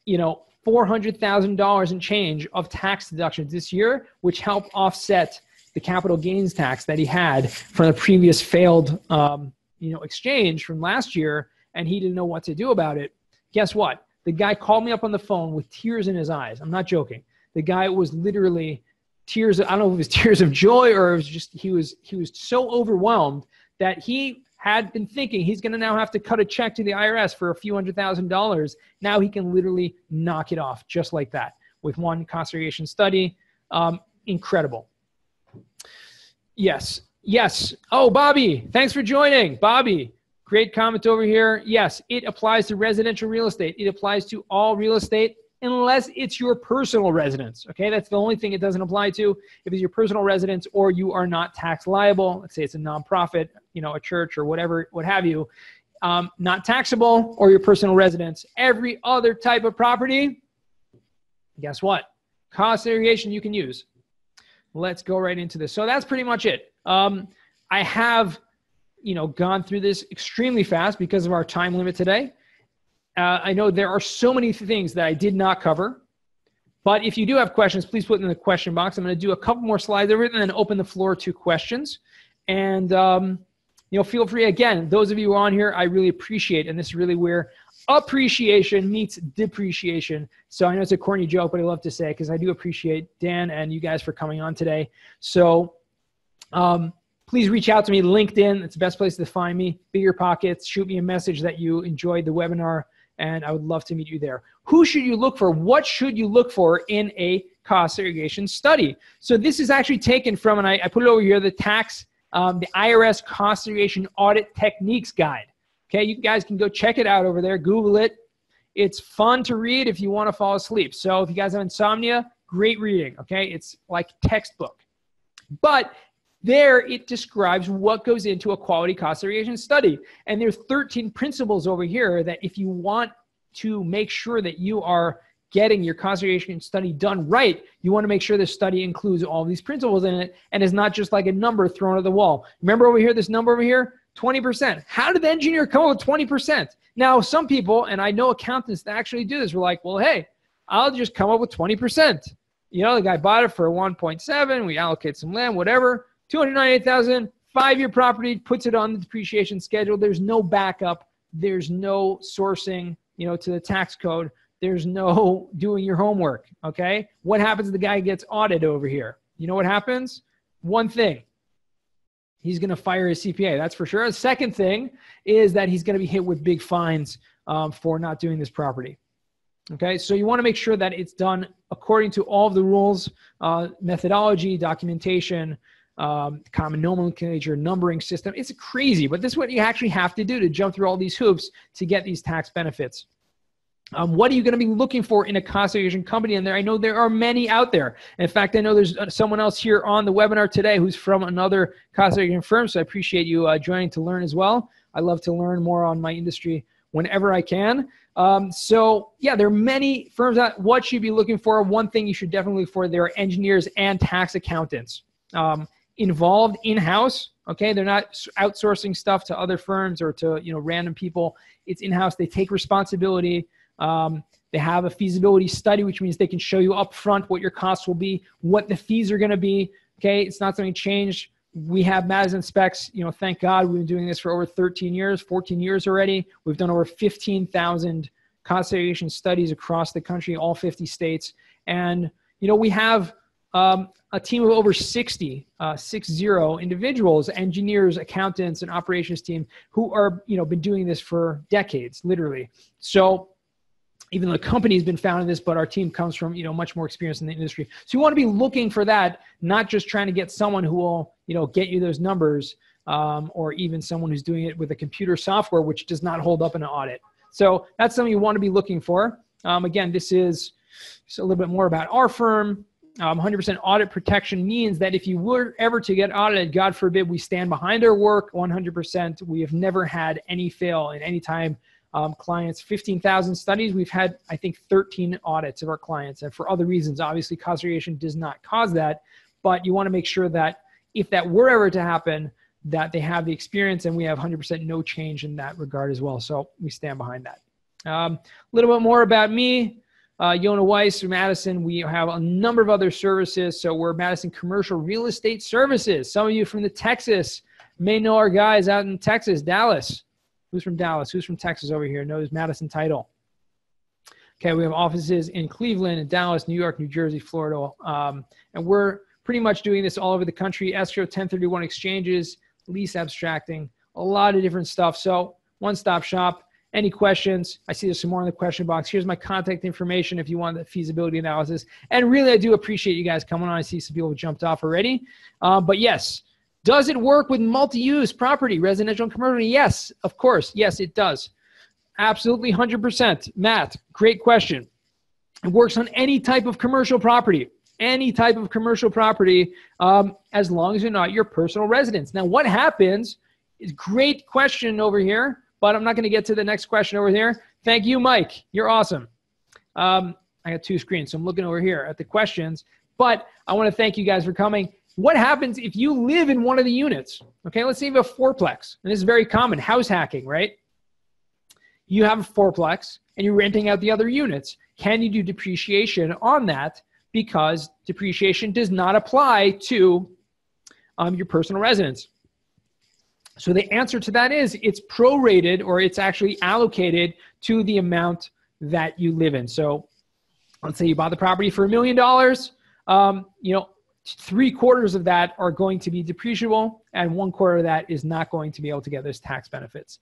you know, $400,000 in change of tax deductions this year, which helped offset the capital gains tax that he had from the previous failed, um, you know, exchange from last year. And he didn't know what to do about it. Guess what? The guy called me up on the phone with tears in his eyes. I'm not joking. The guy was literally tears. I don't know if it was tears of joy or it was just he was he was so overwhelmed that he had been thinking he's going to now have to cut a check to the IRS for a few hundred thousand dollars. Now he can literally knock it off just like that with one cost segregation study. Um, incredible. Yes. Yes. Oh, Bobby, thanks for joining. Bobby, Great comment over here. Yes, it applies to residential real estate. It applies to all real estate unless it's your personal residence. Okay, that's the only thing it doesn't apply to. If it's your personal residence or you are not tax liable, let's say it's a nonprofit, you know, a church or whatever, what have you, um, not taxable or your personal residence. Every other type of property, guess what? Cost segregation you can use. Let's go right into this. So that's pretty much it. Um, I have you know gone through this extremely fast because of our time limit today. Uh, I know there are so many things that I did not cover, but if you do have questions, please put in the question box. I'm going to do a couple more slides over it and then open the floor to questions. And um, you know, feel free again. Those of you on here, I really appreciate, and this is really where appreciation meets depreciation. So I know it's a corny joke, but I love to say because I do appreciate Dan and you guys for coming on today. So um, please reach out to me. LinkedIn, it's the best place to find me. Bigger Pockets, shoot me a message that you enjoyed the webinar, and I would love to meet you there. Who should you look for? What should you look for in a cost segregation study? So this is actually taken from, and I, I put it over here, the tax, um, the IRS cost segregation audit techniques guide. Okay, you guys can go check it out over there, Google it. It's fun to read if you want to fall asleep. So if you guys have insomnia, great reading. Okay, it's like textbook. But there it describes what goes into a quality cost segregation study. And there's 13 principles over here that if you want to make sure that you are getting your cost segregation study done right, you want to make sure the study includes all these principles in it and is not just like a number thrown at the wall. Remember over here, this number over here? 20%. How did the engineer come up with 20%? Now, some people, and I know accountants that actually do this, were like, well, hey, I'll just come up with 20%. You know, the guy bought it for 1.7, we allocate some land, whatever, 298,000, five year property, puts it on the depreciation schedule. There's no backup, there's no sourcing, you know, to the tax code. There's no doing your homework. Okay. What happens if the guy gets audited over here? You know what happens? One thing he's going to fire his CPA. That's for sure. The second thing is that he's going to be hit with big fines um, for not doing this property. Okay, so you want to make sure that it's done according to all of the rules, uh, methodology, documentation, um, common nomenclature, numbering system. It's crazy, but this is what you actually have to do to jump through all these hoops to get these tax benefits. Um, what are you going to be looking for in a cost segregation company? And there, I know there are many out there. In fact, I know there's uh, someone else here on the webinar today who's from another cost segregation firm. So I appreciate you uh, joining to learn as well. I love to learn more on my industry whenever I can. Um, so yeah, there are many firms that what should be looking for. One thing you should definitely look for there are engineers and tax accountants um, involved in house. Okay, they're not outsourcing stuff to other firms or to you know random people. It's in house. They take responsibility. Um, they have a feasibility study, which means they can show you up front what your costs will be, what the fees are going to be. Okay, it's not something changed. We have Madison SPECS. You know, thank God we've been doing this for over 13 years, 14 years already. We've done over 15,000 cost segregation studies across the country, all 50 states, and you know we have um, a team of over 60, uh, six zero individuals, engineers, accountants, and operations team who are you know been doing this for decades, literally. So even though the company has been founded this, but our team comes from you know much more experience in the industry. So you want to be looking for that, not just trying to get someone who will you know get you those numbers, um, or even someone who's doing it with a computer software which does not hold up in an audit. So that's something you want to be looking for. Um, again, this is just a little bit more about our firm. Um, 100% audit protection means that if you were ever to get audited, God forbid, we stand behind our work 100%. We have never had any fail in any time um, clients, 15,000 studies. We've had, I think, 13 audits of our clients. And for other reasons, obviously, cost segregation does not cause that. But you want to make sure that if that were ever to happen, that they have the experience and we have 100% no change in that regard as well. So we stand behind that. Um, a little bit more about me. Uh, Yonah Weiss from Madison. We have a number of other services. So we're Madison Commercial Real Estate Services. Some of you from the Texas may know our guys out in Texas, Dallas. Who's from Dallas? Who's from Texas over here? Knows Madison Title. Okay, we have offices in Cleveland, and Dallas, New York, New Jersey, Florida, um, and we're pretty much doing this all over the country. Escrow 1031 exchanges, lease abstracting, a lot of different stuff. So one-stop shop. Any questions? I see there's some more in the question box. Here's my contact information if you want the feasibility analysis. And really, I do appreciate you guys coming on. I see some people have jumped off already. Uh, but yes, does it work with multi-use property, residential and commercial? Yes, of course. Yes, it does. Absolutely 100%. Matt, great question. It works on any type of commercial property, any type of commercial property, um, as long as you're not your personal residence. Now, what happens is great question over here, but I'm not going to get to the next question over here. Thank you, Mike. You're awesome. Um, I got two screens, so I'm looking over here at the questions. But I want to thank you guys for coming. What happens if you live in one of the units? Okay, let's say you have a fourplex, and this is very common house hacking, right? You have a fourplex and you're renting out the other units. Can you do depreciation on that? Because depreciation does not apply to um, your personal residence. So the answer to that is it's prorated or it's actually allocated to the amount that you live in. So let's say you bought the property for a million dollars. Um, you know, three quarters of that are going to be depreciable, and one quarter of that is not going to be able to get those tax benefits.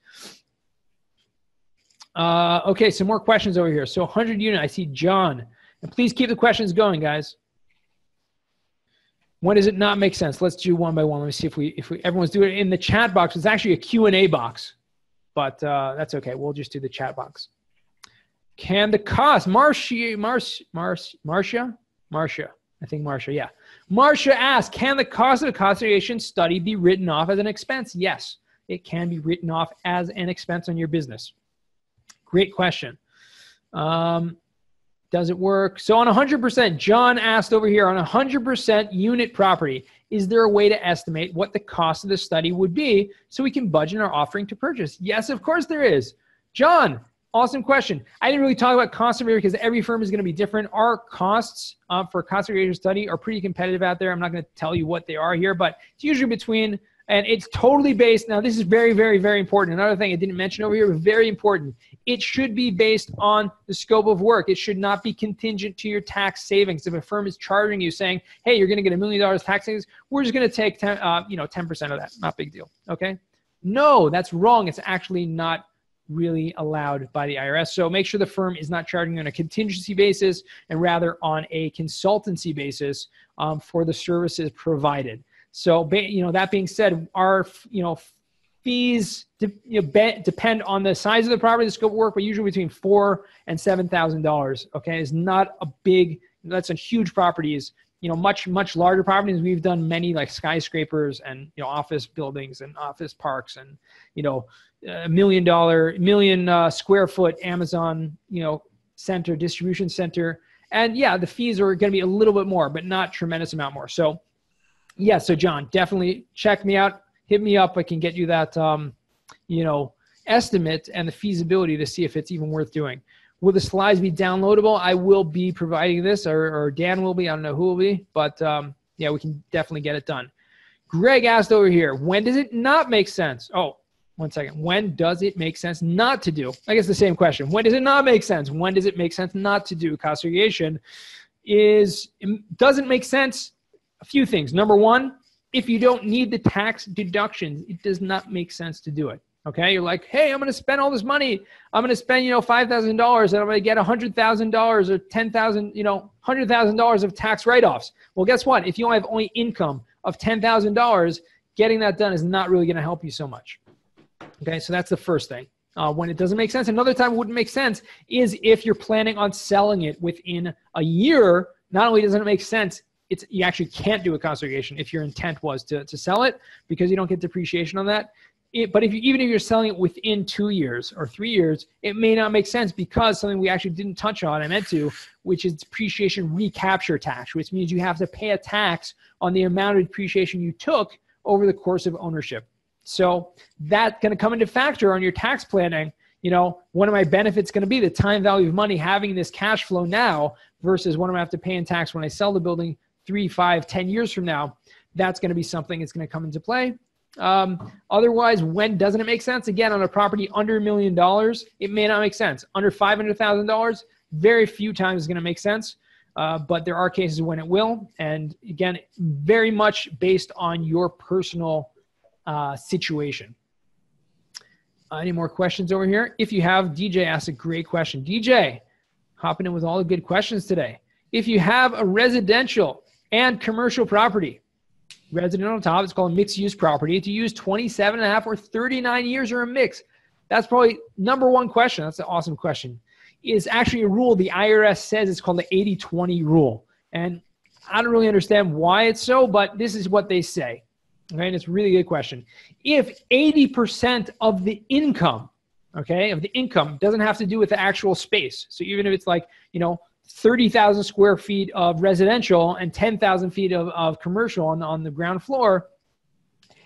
Uh, okay, some more questions over here. So 100 unit, I see John. And please keep the questions going, guys. When does it not make sense? Let's do one by one. Let me see if we if we everyone's doing it in the chat box. It's actually a Q&A box, but uh, that's okay. We'll just do the chat box. Can the cost, Marcia, Marcia, Marcia, Marcia, I think Marcia, yeah. Marcia asked, can the cost of a cost segregation study be written off as an expense? Yes, it can be written off as an expense on your business. Great question. Um, does it work? So on 100%, John asked over here on 100% unit property, is there a way to estimate what the cost of the study would be so we can budget our offering to purchase? Yes, of course there is. John, awesome question. I didn't really talk about cost here because every firm is going to be different. Our costs uh, for a cost segregation study are pretty competitive out there. I'm not going to tell you what they are here, but it's usually between and it's totally based now this is very very very important. Another thing i didn't mention over here but very important. It should be based on the scope of work. It should not be contingent to your tax savings. If a firm is charging you saying hey you're going to get a million dollars tax savings we're just going to take 10 uh, you know 10% of that. Not big deal okay? No that's wrong. It's actually not really allowed by the IRS. So make sure the firm is not charging on a contingency basis and rather on a consultancy basis um, for the services provided. So, you know, that being said, our, you know, fees de- you know, depend on the size of the property, the scope of work, but usually between four and seven thousand dollars. Okay, is not a big. That's a huge properties. You know, much much larger properties. We've done many like skyscrapers and you know office buildings and office parks and you know a million dollar million uh, square foot Amazon you know center distribution center. And yeah, the fees are going to be a little bit more, but not tremendous amount more. So yeah, so John, definitely check me out. Hit me up. I can get you that, um, you know, estimate and the feasibility to see if it's even worth doing. Will the slides be downloadable? I will be providing this, or, or Dan will be. I don't know who will be, but um, yeah, we can definitely get it done. Greg asked over here, when does it not make sense? Oh, one second. When does it make sense not to do? I guess the same question. When does it not make sense? When does it make sense not to do cost segregation? Is doesn't make sense a few things. Number one, if you don't need the tax deductions, it does not make sense to do it. Okay, you're like, hey, I'm going to spend all this money. I'm going to spend, you know, five thousand dollars, and I'm going to get a hundred thousand dollars or ten thousand, you know, hundred thousand dollars of tax write-offs. Well, guess what? If you only have only income of ten thousand dollars, getting that done is not really going to help you so much. Okay, so that's the first thing. Uh, when it doesn't make sense, another time it wouldn't make sense is if you're planning on selling it within a year. Not only doesn't it make sense, it's you actually can't do a cost segregation if your intent was to, to sell it because you don't get depreciation on that. It, but if you, even if you're selling it within two years or three years, it may not make sense because something we actually didn't touch on, I meant to, which is depreciation recapture tax, which means you have to pay a tax on the amount of depreciation you took over the course of ownership. So that's going to come into factor on your tax planning. You know, one of my benefits going to be the time value of money having this cash flow now versus what I'm going to have to pay in tax when I sell the building three, five, ten years from now, that's going to be something that's going to come into play. Um, otherwise, when doesn't it make sense? Again, on a property under a million dollars, it may not make sense. Under five hundred thousand dollars, very few times is going to make sense. Uh, but there are cases when it will, and again, very much based on your personal uh, situation. Uh, any more questions over here? If you have, DJ asked a great question. DJ, hopping in with all the good questions today. If you have a residential and commercial property. Resident on top, it's called mixed use property. To use 27 and a half or 39 years or a mix. That's probably number one question. That's an awesome question. Is actually a rule the IRS says it's called the 80 20 rule. And I don't really understand why it's so, but this is what they say. Okay, and it's a really good question. If 80% of the income, okay, of the income doesn't have to do with the actual space. So even if it's like, you know, 30,000 square feet of residential and 10,000 feet of, of commercial on, on the ground floor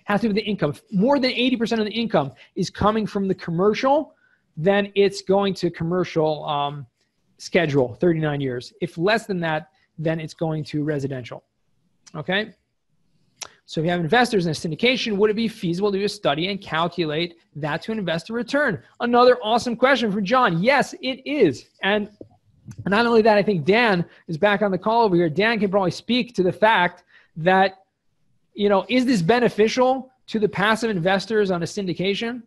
has to do with the income. More than 80% of the income is coming from the commercial, then it's going to commercial um, schedule, 39 years. If less than that, then it's going to residential. Okay? So if you have investors in a syndication, would it be feasible to do a study and calculate that to an investor return? Another awesome question from John. Yes, it is. And not only that, I think Dan is back on the call over here. Dan can probably speak to the fact that, you know, is this beneficial to the passive investors on a syndication?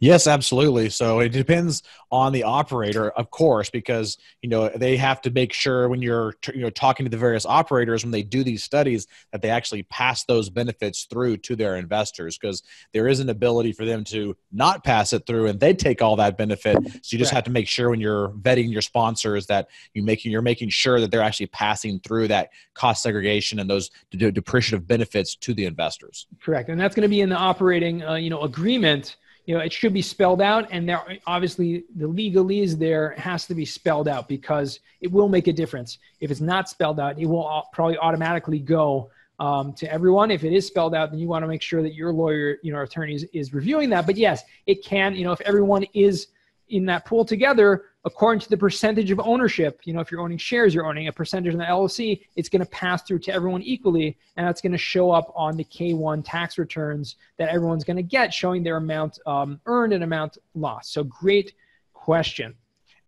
Yes, absolutely. So it depends on the operator, of course, because you know they have to make sure when you're you know talking to the various operators when they do these studies that they actually pass those benefits through to their investors because there is an ability for them to not pass it through and they take all that benefit. So you just right. have to make sure when you're vetting your sponsors that you making you're making sure that they're actually passing through that cost segregation and those depreciative benefits to the investors. Correct, and that's going to be in the operating uh, you know agreement you know it should be spelled out and there obviously the legalese there has to be spelled out because it will make a difference. If it's not spelled out it will probably automatically go um, to everyone. If it is spelled out then you want to make sure that your lawyer you know attorney is, is reviewing that. But yes it can you know if everyone is in that pool together according to the percentage of ownership. You know, if you're owning shares, you're owning a percentage in the LLC, it's going to pass through to everyone equally. And that's going to show up on the K1 tax returns that everyone's going to get, showing their amount um, earned and amount lost. So great question.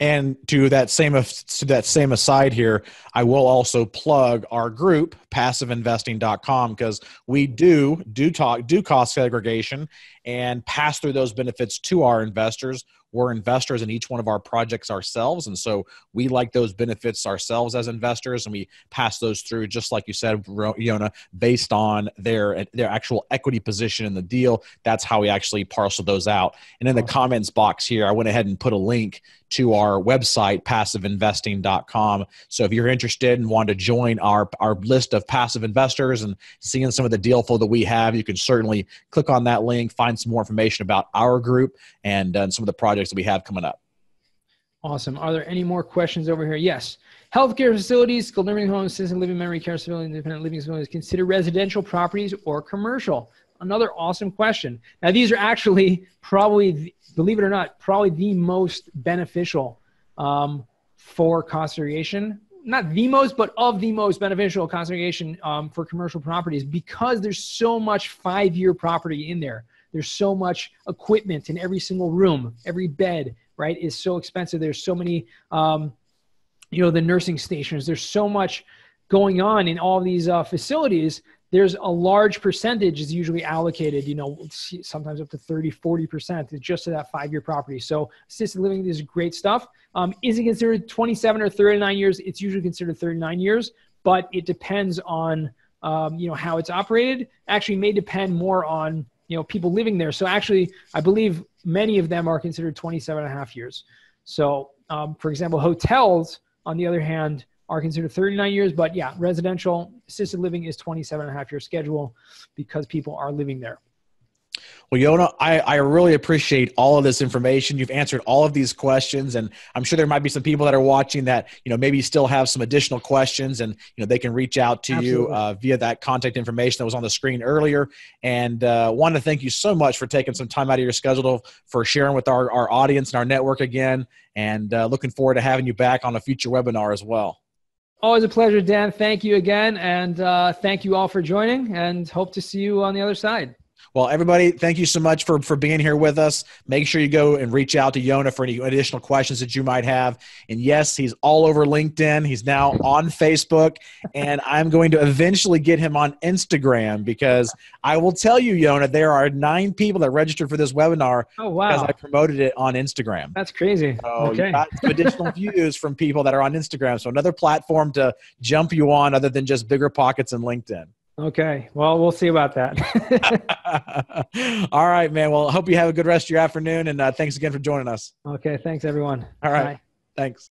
And to that same to that same aside here, I will also plug our group passiveinvesting.com because we do do talk do cost segregation and pass through those benefits to our investors we're investors in each one of our projects ourselves. And so we like those benefits ourselves as investors and we pass those through just like you said Yonah based on their their actual equity position in the deal. That's how we actually parcel those out. And in the comments box here I went ahead and put a link to our website passiveinvesting.com so if you're interested and want to join our our list of passive investors and seeing some of the deal flow that we have you can certainly click on that link find some more information about our group and, uh, some of the projects that we have coming up. Awesome. Are there any more questions over here? Yes. Healthcare facilities skilled nursing homes assisted living memory care facilities independent living facilities consider residential properties or commercial? Another awesome question. Now these are actually probably believe it or not, probably the most beneficial um, for cost segregation. Not the most, but of the most beneficial cost segregation um, for commercial properties because there's so much five year property in there. There's so much equipment in every single room, every bed, right, is so expensive. There's so many, um, you know, the nursing stations. There's so much going on in all these uh, facilities there's a large percentage is usually allocated, you know, sometimes up to 30, 40% just to that five year property. So assisted living is great stuff. Um, is it considered 27 or 39 years? It's usually considered 39 years, but it depends on, um, you know, how it's operated. Actually may depend more on, you know, people living there. So actually, I believe many of them are considered 27 and a half years. So, um, for example, hotels, on the other hand, are considered 39 years. But yeah, residential assisted living is 27 and a half year schedule because people are living there. Well, Yonah, I, I really appreciate all of this information. You've answered all of these questions, and I'm sure there might be some people that are watching that you know maybe still have some additional questions, and you know they can reach out to Absolutely. you uh, via that contact information that was on the screen earlier. And uh, want to thank you so much for taking some time out of your schedule for sharing with our, our audience and our network again. And uh, looking forward to having you back on a future webinar as well. Always a pleasure, Dan. Thank you again. And uh, thank you all for joining and hope to see you on the other side. Well, everybody, thank you so much for, for being here with us. Make sure you go and reach out to Yonah for any additional questions that you might have. And yes, he's all over LinkedIn. He's now on Facebook. And I'm going to eventually get him on Instagram because I will tell you, Yonah, there are nine people that registered for this webinar oh, wow. because I promoted it on Instagram. That's crazy. So okay. you got some additional views from people that are on Instagram. So another platform to jump you on other than just bigger pockets and LinkedIn. Okay. Well, we'll see about that. All right, man. Well, hope you have a good rest of your afternoon. And uh, thanks again for joining us. Okay. Thanks, everyone. All right. Bye. Thanks.